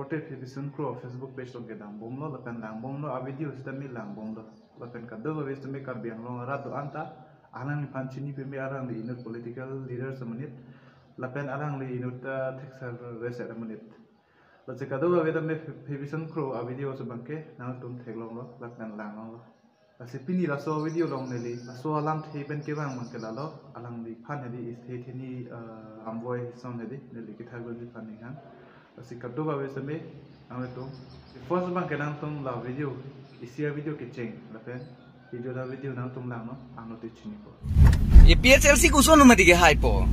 kote phibison kro facebook page long ke dang bom lo lapen dang bom lo a video sta mi lang bom lo lapen ka do wes me kar biang lo ra do anta alang pan chini pe me arang li inut political leader samanit lapen arang li inut texer wes era manit lo che ka do we me phibison kro a video so bangke nang tum thek long lo lapen lang lo loasi pini la so video long ne li la so alam the pen ke bang man ke la lo alang li phan ne di is the thini am boy song ne di ne li ki thar go di phan ni han Asi kado ba wese me ame tong. Fos ba kenang tong la video isi a video ke ceng. Lapen video da video nang tong lang no ano te chini po. E piel si kuso no mati ke hai po.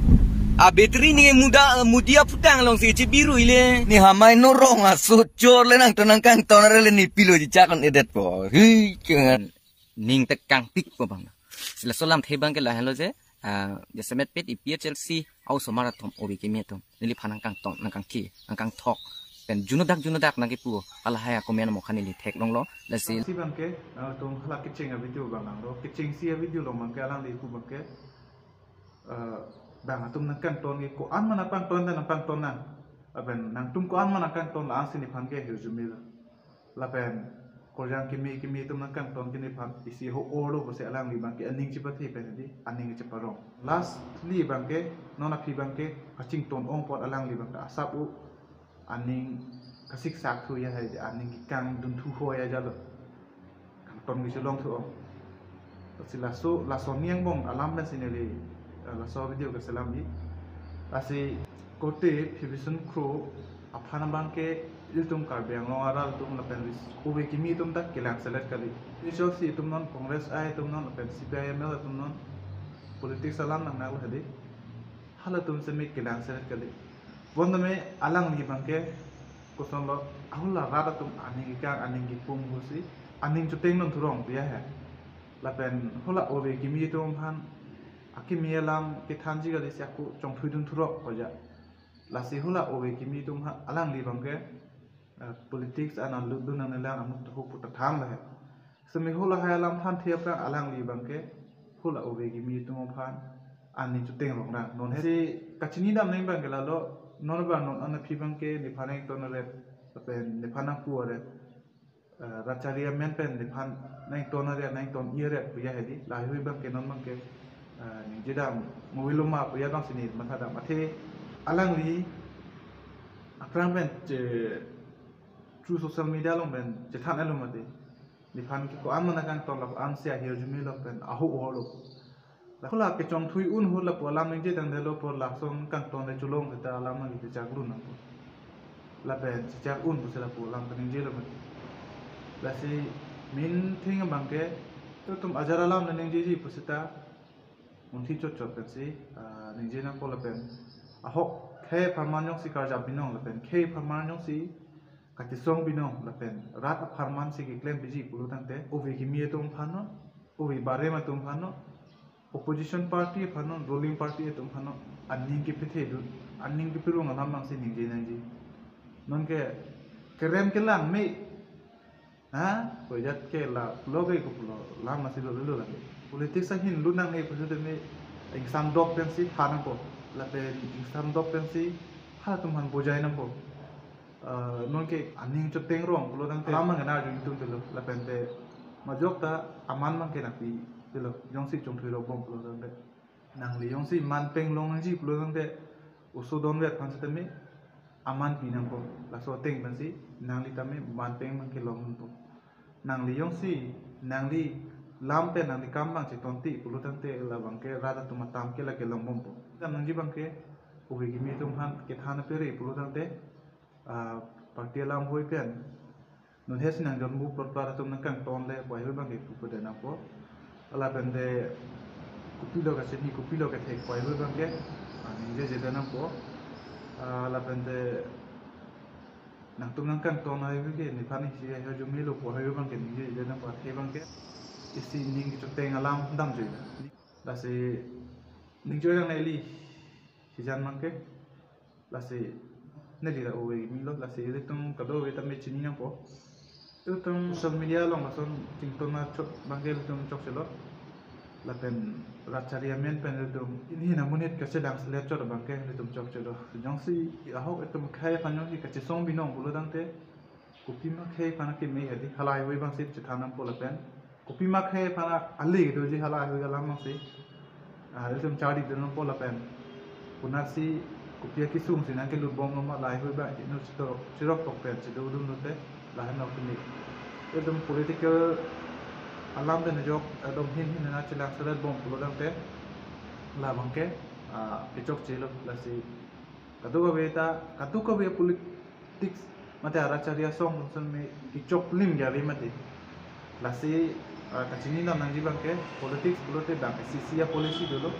A betri ni muda eh, mudia putang long si biru ile ni hamai no rong ah, a sucor le nang tonang kang tonar le ni pilo di cakon edet po. Hi, kengan ning tekang pik po bang. Sila solam tebang ke lahelo je ya semet pet chelsea au somara tom obi ke metom nili phanang kang tong nang kang ki nang kang thok pen junudak junudak nagi pu ala haya komen mo khani li thek si si bang tom khala a video bang nang ro video long alang li ku bang ke nang kang ton ko an mana pang ton na pang nang tum ko an mana kang ton la asini phan ke korjang kimi kimi tum nang kang ton kini phan isi ho oro bose alang li bangke aning chipa thi pe di aning chipa rong last li bangke nona phi bangke kaching ton ong pot alang li bangka asap u aning kasik sak thu ya hai aning ki kang dun thu ho ya jalo kang ton gi long thu ong si la so la so niang bong alam ben sinele la so video ke salam di asi kote phibison kro aphana bangke select kali isok si tum non congress ai tum non pen cpim el tum non politics alam nang nal hadi hala tum se me kilang select kali bon me alang ni bangke koson lo ahula rada tum aning ka aning gi pum husi aning chuteng non thurong pia ha la pen hola ube kimi tum han akimi alam ke thanji gali syaku chong phuidun thurok koja lasi hula owe kimi tum alang li bangke politics ana ludu na nela amu to puta tham la semi hula ha alam than thia pra alang li bangke hula owe kimi tum phan ani chu teng rong na non he kachini dam nei bang la lo non ba non ana phi bangke ni phane to na re pen ni phana ku re racharia men pen ni phan nai to na re nai ton ye re pu ya he di la hui bangke non bangke ni jidam muwiluma pu ya bang sini mathada mathe alang li je through social media long ben je than alum ate ni phan ki ko amana kan ton la am sia hier jumi lo ben ahu o lo la khola ke chong thui un ho la po lam ning je dang de lo po la som kan ton de chulong ta lam nang ki cha glu na po la ben cha un bu se la po kan ning je lo la si min thing bang ke to tum ajara lam je ji pu se ta un thi chot chot ka si ning je na po la ben ahok khe farman yong si karja binong la pen khe farman yong kati song binong la pen rat farman si ki claim biji pulu tante ovi ki mie tum phano ovi bare ma tum phano opposition party phano ruling party tum phano anning ki pithe du anning ki piru ngam mang si ning je nang ji kerem ke lang me ha ko jat ke la loge ko pulo la ma si lo lo la politics sa hin lu nang e pusu de me exam dok pen si phana ko la pe sam dok pen si ha tum bojai nam ko nongke aning tu pengrong kalau nang raman kena jung itu dulu lapan te majok ta aman man kena pi dulu jong si jong tu bom kalau nang te nang li jong si man penglong nang si kalau nang te usu don wet pan temi aman pi nang bom laso teng ban si nang li me, man peng man ke long bom nang li jong si nang li lampe nang li kambang si tonti kalau nang te la bang ke rada tu matam ke la ke long bom bom nang gi bang ke ubi gimi tum ke thana pere kalau nang te a parti lam hoi pen nun hes nang jon mu por para tum nang ton le hoi bang de na po ala ben kupi lo ka se kupi ka the bai hoi bang ke ani je je na po ala ben de nang tum nang kang ton ai ke ni phani si jo po hoi bang ke ni je je na pa the bang ke isi ning ki teng alam dam jui la se ning joi nang li si jan mang ke la se ne li la mi lo la se le tum ka do ve tam chi ni nang po tu tum social media long ma son ting tum na chok bang ke tum chok se lo la pen racharia men pen tum ini na munit ka sedang selep chot bang ke ni tum chok chodo jong si a ho etum khai pan jong si ka chi song binong bulo dang te kupi ma khai pan ke me hadi halai hoi bang sip chithanam po la pen kupi ma khai pan ali do ji halai hoi ga lam si a tum chadi dun po la pen punak कपिया की सूम सिना के लुबों लाइबादे line political हालाम जग एकदम हिन हिन चिल्ला बम पुलते लाभंगे इचक चेल कतुक politics मते आरचारिया सोम मे इचक लिम गया मे लासी कचिंग Nazi बंगे पोलिटिक्स बोलते सी सी या पोलिसी दोलो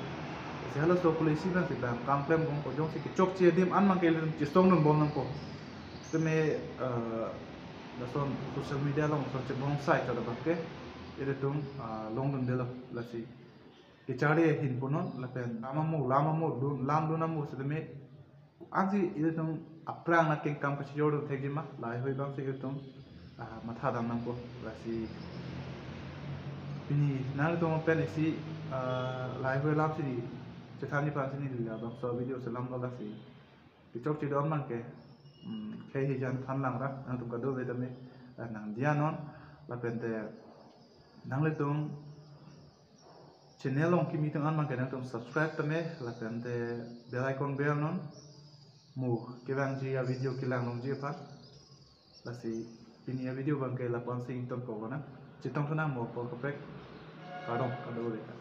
si kachini na nangji bangke politics pulo te bang sisi ya policy dolo si halo so policy bang si bang ko jong si pichok che dim an mang ke lim chistong nun bom nang ko se me la son social media long so che bong sai cho da bangke ire tung long dun delo la si ke chare hin punon la pen lama mu lama mu dun lam dun amu se me anji ire tung aprang na king kam ka chi chiyodu thegi ma lai hoi bang se ire tung matha dam nang ko la si pini nang tung pen si lai hoi lam si Cetani Fasinillah bangsa video selam balasi. Dicok tidak omnang ke? Hmm, Kei hijan kan lang rak nang tum kado beda me eh, nang dia non. La pente nang le tum channel on kimi tum an mang kenang tum subscribe tame la pente bell icon bell non. Mu kelang ji ya video kelang long ji pa la si pini ya video bang ke? La pon sing tum ko na. Chitong kana mo ko kapek kadong kado beda